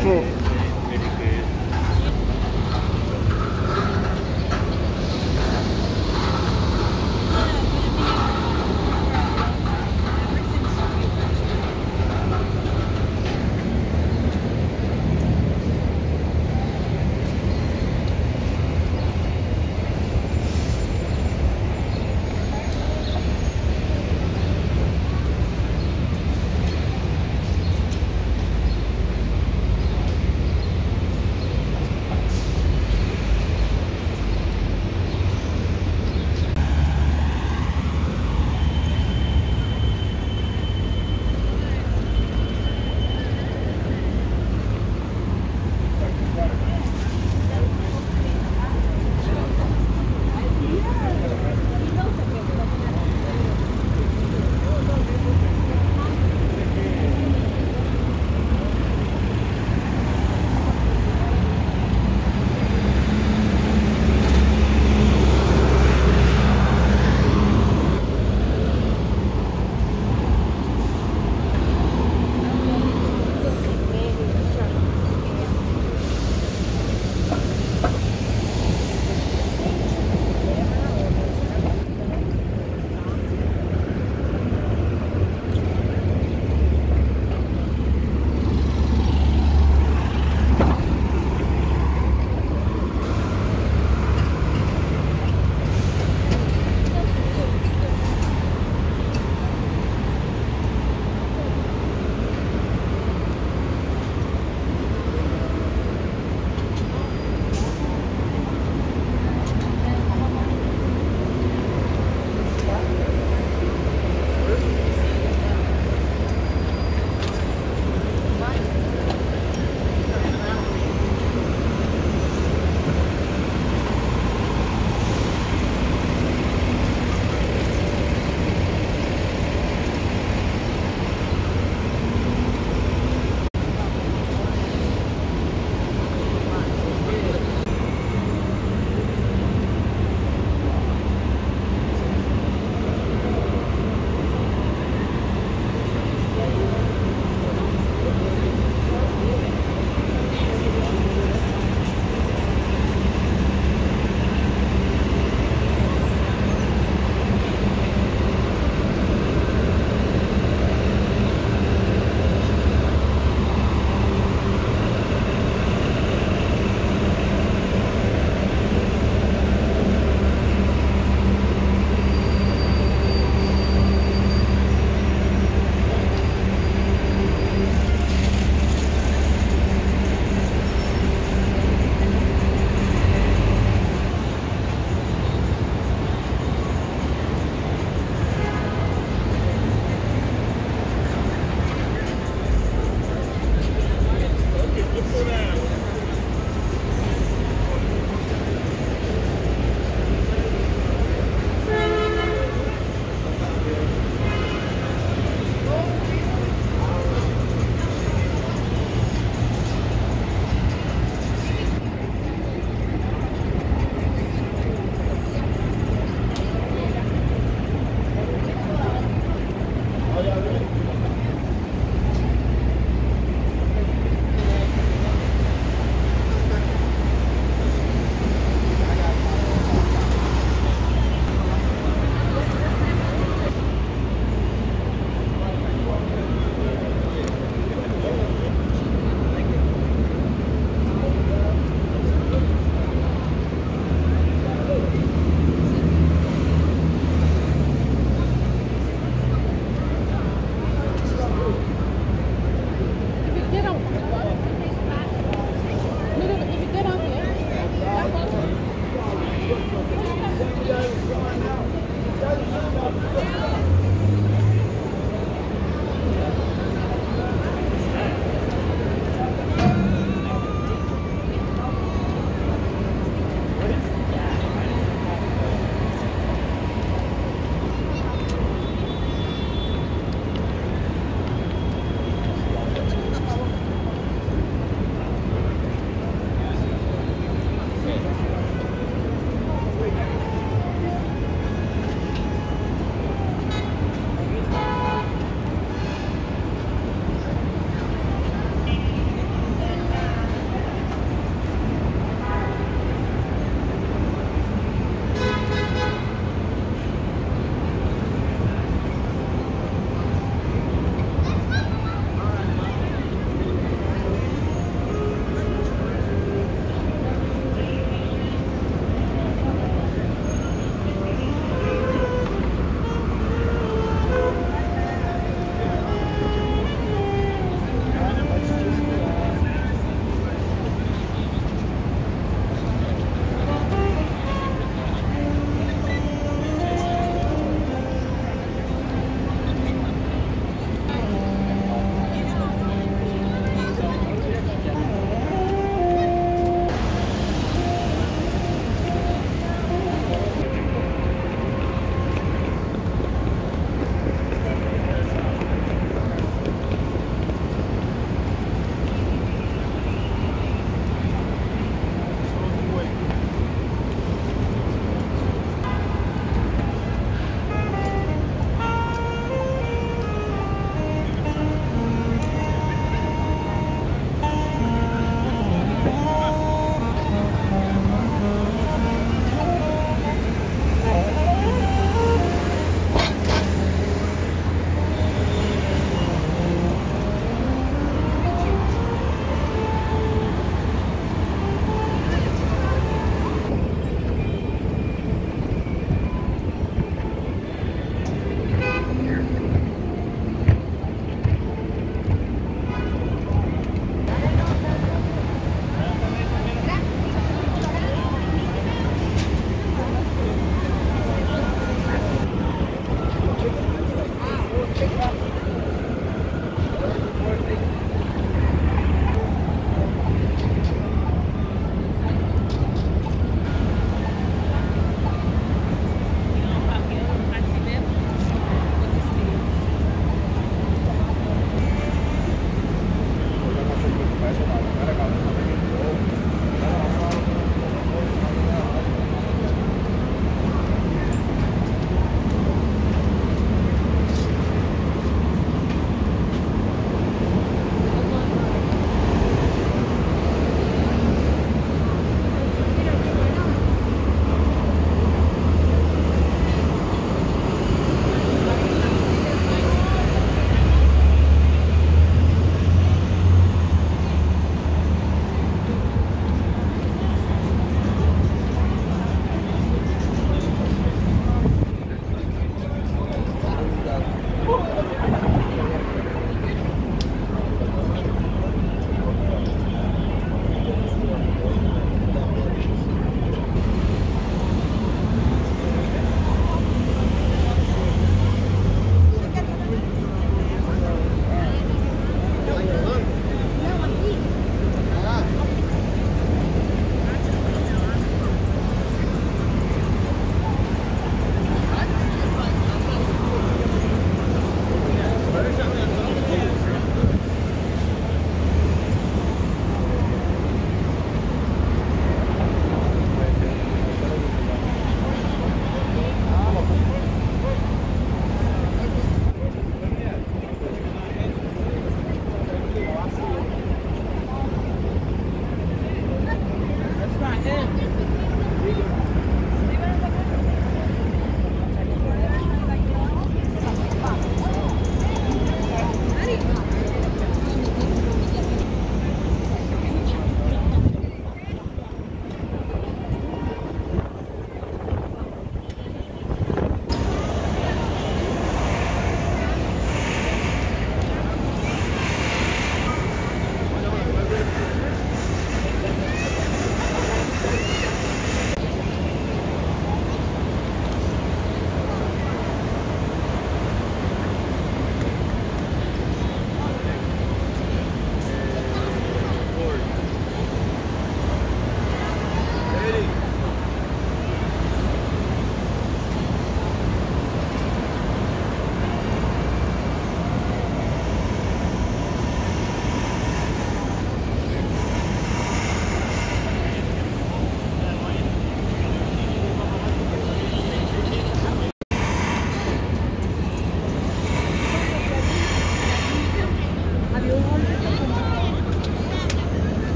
True.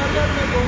आप कर दो